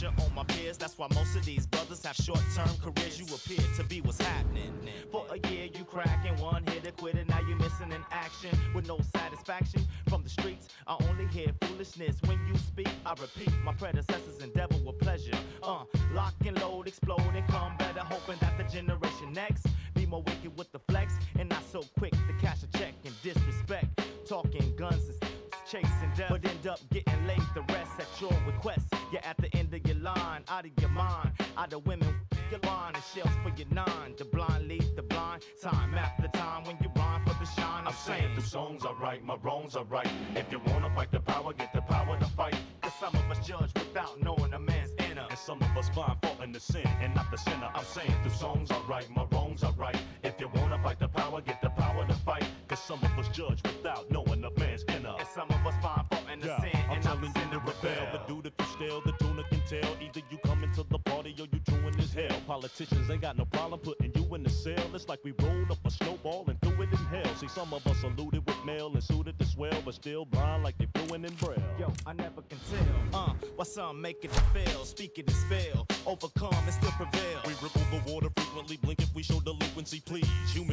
pressure on my peers. That's why most of these brothers have short-term careers. You appear to be what's happening. For a year you cracking one hit a quitter. Now you're missing in action with no satisfaction from the streets. I only hear foolishness when you speak. I repeat, my predecessors endeavor with pleasure. Uh, lock and load, explode and come better, hoping that the generation next be more wicked with the flex and not so quick to cash a check and disrespect. Talking guns and chasing death, but end up out of your mind, out of women. Your line shells for your nine. The blind lead the blind, time after time when you rhyme for the shine. I'm saying the songs are right, my wrongs are right. If you wanna fight the power, get the power to fight. Cause some of us judge without knowing a man's inner. And some of us find fault in the sin and not the sinner. I'm saying the songs are right, my wrongs are right. If you wanna fight the power, get the power can tell. Either you come into the party or you doing as hell. Politicians ain't got no problem putting you in the cell. It's like we rolled up a snowball and threw it in hell. See, some of us eluded with mail and suited to swell, but still blind like they fluent in braille. Yo, I never can tell. Uh, why some make it to fail, speak it and spell, overcome and still prevail. We ripple the water frequently, blink if we show delinquency, please. Human